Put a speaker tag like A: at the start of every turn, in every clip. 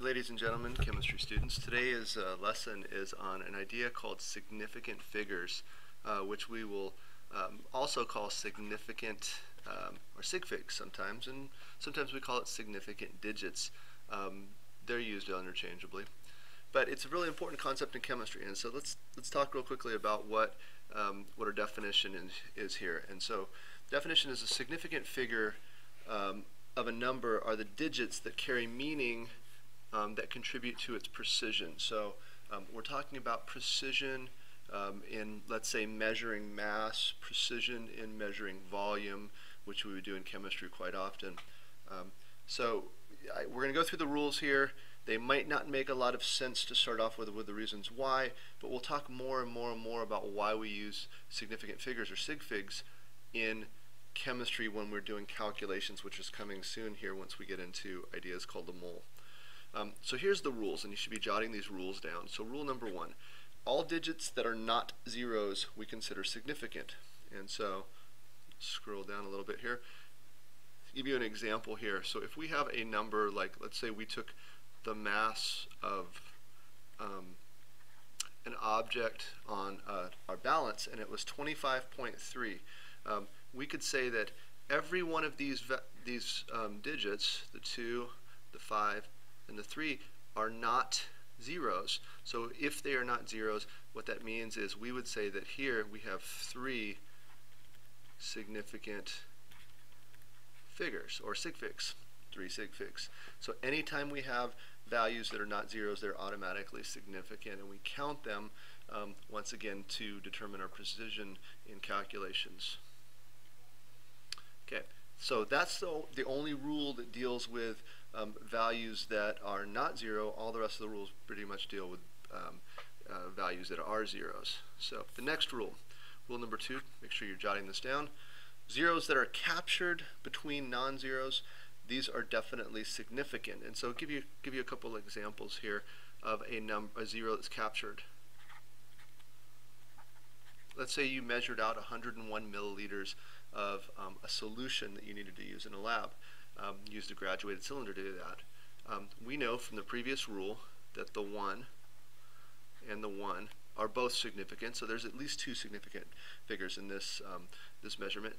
A: ladies and gentlemen, chemistry students. Today's uh, lesson is on an idea called significant figures, uh, which we will um, also call significant, um, or sig figs sometimes, and sometimes we call it significant digits. Um, they're used interchangeably. But it's a really important concept in chemistry, and so let's let's talk real quickly about what um, what our definition is, is, here. And so, definition is a significant figure um, of a number are the digits that carry meaning um, that contribute to its precision. So um, we're talking about precision um, in, let's say, measuring mass, precision in measuring volume, which we would do in chemistry quite often. Um, so I, we're going to go through the rules here. They might not make a lot of sense to start off with, with the reasons why, but we'll talk more and more and more about why we use significant figures or sig figs in chemistry when we're doing calculations, which is coming soon here once we get into ideas called the mole. Um, so here's the rules, and you should be jotting these rules down. So rule number one, all digits that are not zeros we consider significant. And so scroll down a little bit here. Give you an example here. So if we have a number like, let's say we took the mass of um, an object on uh, our balance and it was 25.3, um, we could say that every one of these these um, digits, the 2, the 5, and the 3 are not zeros. So if they are not zeros, what that means is we would say that here we have three significant figures, or sig figs, three sig figs. So anytime we have values that are not zeros, they're automatically significant, and we count them um, once again to determine our precision in calculations. Okay, so that's the, the only rule that deals with um, values that are not zero. All the rest of the rules pretty much deal with um, uh, values that are zeros. So the next rule, rule number two, make sure you're jotting this down. Zeros that are captured between non-zeros, these are definitely significant. And so I'll give you, give you a couple examples here of a, num a zero that's captured. Let's say you measured out 101 milliliters of um, a solution that you needed to use in a lab um, used a graduated cylinder to do that. Um, we know from the previous rule that the 1 and the 1 are both significant, so there's at least two significant figures in this, um, this measurement.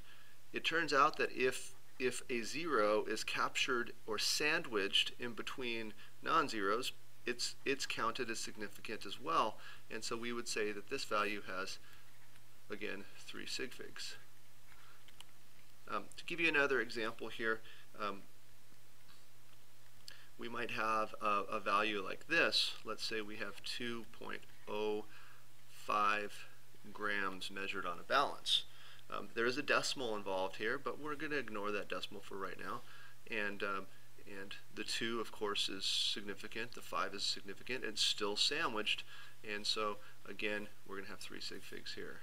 A: It turns out that if, if a 0 is captured or sandwiched in between non-zeros, it's, it's counted as significant as well, and so we would say that this value has, again, three sig figs. Um, to give you another example here, um, we might have a, a, value like this. Let's say we have 2.05 grams measured on a balance. Um, there is a decimal involved here, but we're going to ignore that decimal for right now. And, um, and the 2, of course, is significant. The 5 is significant. It's still sandwiched. And so, again, we're going to have three sig figs here.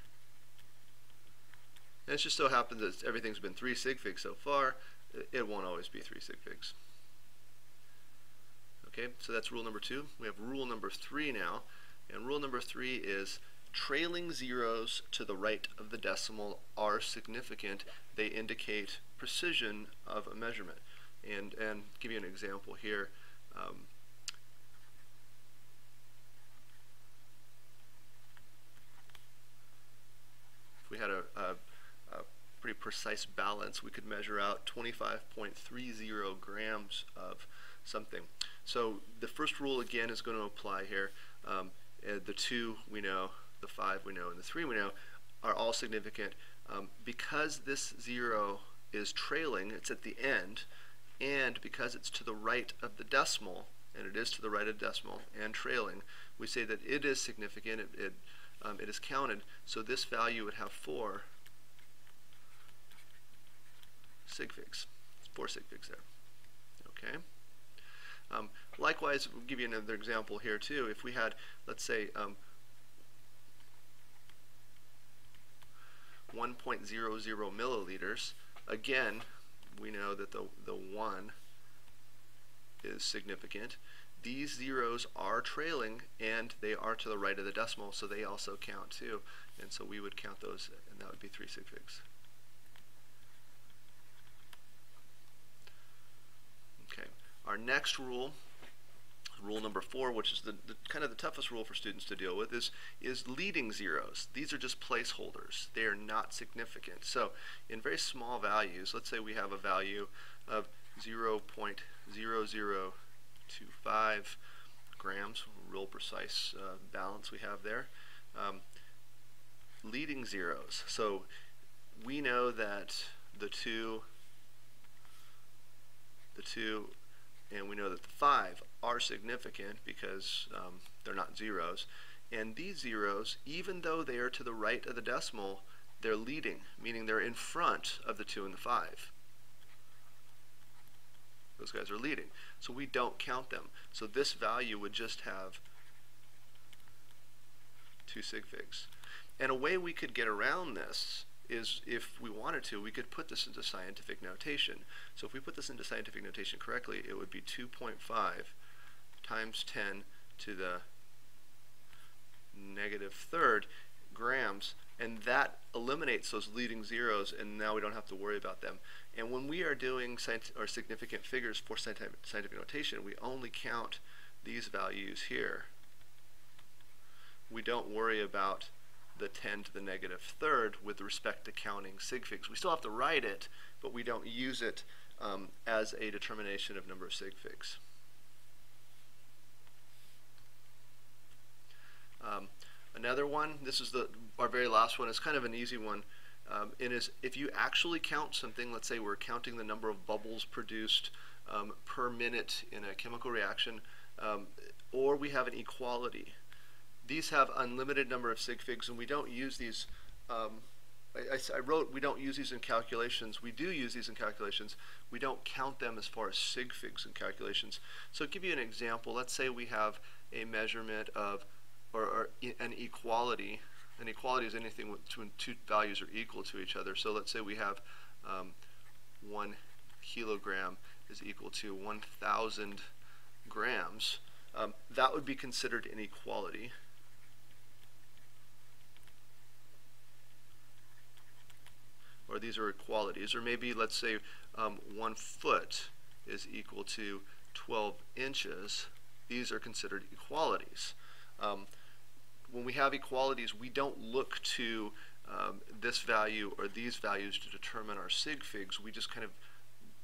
A: And it just so happens that everything's been three sig figs so far it won't always be three sig figs. Okay, so that's rule number two. We have rule number three now, and rule number three is trailing zeros to the right of the decimal are significant. They indicate precision of a measurement. And, and give you an example here. Um, if we had a, a pretty precise balance, we could measure out 25.30 grams of something. So the first rule again is going to apply here. Um, the two we know, the five we know, and the three we know are all significant. Um, because this zero is trailing, it's at the end, and because it's to the right of the decimal, and it is to the right of decimal and trailing, we say that it is significant, it, it, um, it is counted, so this value would have 4 sig figs. Four sig figs there. Okay. Um, likewise, we'll give you another example here too. If we had, let's say, um, 1.00 milliliters, again, we know that the, the 1 is significant. These zeros are trailing and they are to the right of the decimal, so they also count too. And so we would count those, and that would be 3 sig figs. Our next rule Rule number four, which is the, the, kind of the toughest rule for students to deal with, is, is leading zeros. These are just placeholders. They are not significant. So in very small values, let's say we have a value of 0.0025 grams, real precise uh, balance we have there. Um, leading zeros. So we know that the two, the two, and we know that the five are significant because um, they're not zeros. And these zeros, even though they are to the right of the decimal, they're leading, meaning they're in front of the 2 and the 5. Those guys are leading. So we don't count them. So this value would just have two sig figs. And a way we could get around this is if we wanted to, we could put this into scientific notation. So if we put this into scientific notation correctly, it would be 2.5 times 10 to the negative third grams and that eliminates those leading zeros and now we don't have to worry about them. And when we are doing or significant figures for scientific notation, we only count these values here. We don't worry about the 10 to the negative third with respect to counting sig figs. We still have to write it, but we don't use it um, as a determination of number of sig figs. Um, another one, this is the our very last one, is kind of an easy one. Um, is if you actually count something, let's say we're counting the number of bubbles produced um, per minute in a chemical reaction, um, or we have an equality. These have unlimited number of sig figs, and we don't use these. Um, I, I, wrote we don't use these in calculations. We do use these in calculations. We don't count them as far as sig figs in calculations. So give you an example, let's say we have a measurement of or, or an equality. An equality is anything when two values are equal to each other. So let's say we have um, one kilogram is equal to 1,000 grams. Um, that would be considered an Or these are equalities. Or maybe let's say um, one foot is equal to 12 inches. These are considered equalities. Um, when we have equalities, we don't look to um, this value or these values to determine our sig figs. We just kind of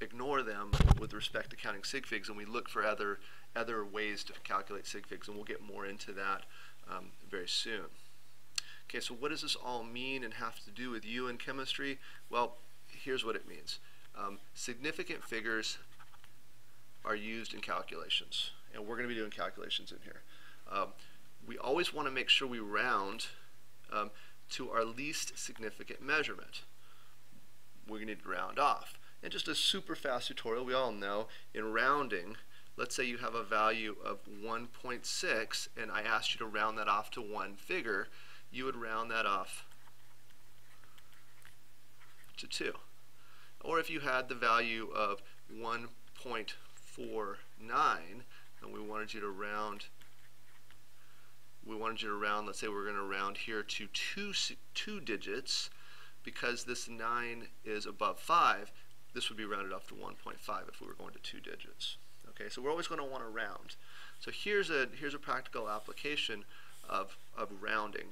A: ignore them with respect to counting sig figs, and we look for other other ways to calculate sig figs, and we'll get more into that um, very soon. Okay, so what does this all mean and have to do with you in chemistry? Well, here's what it means. Um, significant figures are used in calculations, and we're going to be doing calculations in here. Um, we always want to make sure we round um, to our least significant measurement. We need to round off. And just a super fast tutorial, we all know in rounding, let's say you have a value of 1.6 and I asked you to round that off to one figure, you would round that off to 2. Or if you had the value of 1.49 and we wanted you to round we wanted you to round, let's say we're going to round here to two, two digits, because this 9 is above 5, this would be rounded off to 1.5 if we were going to two digits. Okay, so we're always going to want to round. So here's a, here's a practical application of, of rounding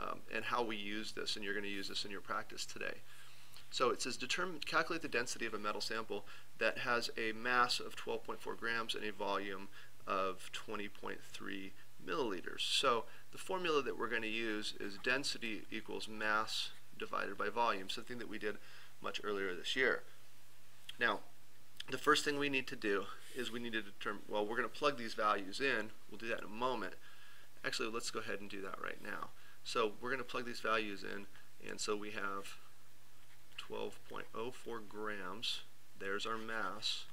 A: um, and how we use this, and you're going to use this in your practice today. So it says determine, calculate the density of a metal sample that has a mass of 12.4 grams and a volume of 20.3 milliliters. So the formula that we're going to use is density equals mass divided by volume, something that we did much earlier this year. Now, the first thing we need to do is we need to determine, well, we're going to plug these values in. We'll do that in a moment. Actually, let's go ahead and do that right now. So we're going to plug these values in, and so we have 12.04 grams. There's our mass.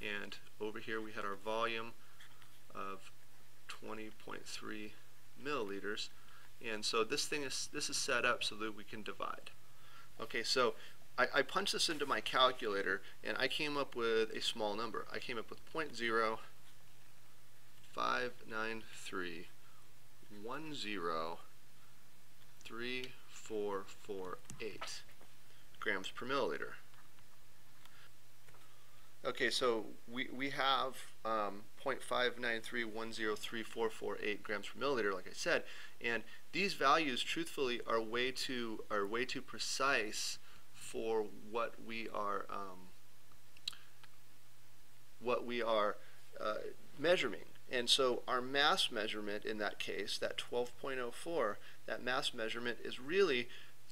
A: And over here we had our volume of 20.3 milliliters. And so this thing is this is set up so that we can divide. Okay, so I, I punched this into my calculator and I came up with a small number. I came up with 0.0593103448 grams per milliliter. Okay, so we, we have um, 0.593103448 grams per milliliter, like I said. And these values, truthfully, are way too are way too precise for what we are um, what we are uh, measuring. And so our mass measurement in that case, that 12.04, that mass measurement is really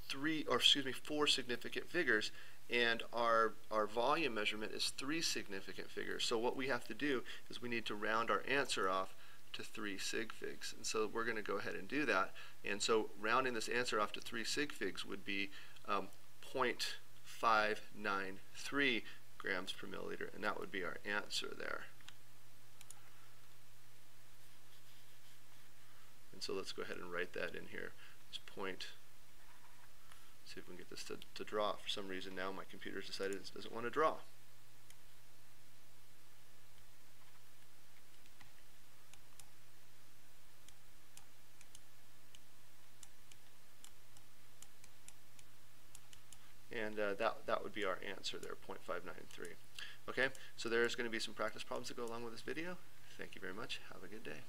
A: three, or excuse me, four significant figures, and our, our volume measurement is three significant figures. So what we have to do is we need to round our answer off to three sig figs. And so we're going to go ahead and do that. And so rounding this answer off to three sig figs would be um, 0.593 grams per milliliter, and that would be our answer there. And so let's go ahead and write that in here. It's point, see if we can get this to, to draw. For some reason now my computer's decided it doesn't want to draw. and uh, that, that would be our answer there, 0.593. Okay, so there's going to be some practice problems that go along with this video. Thank you very much. Have a good day.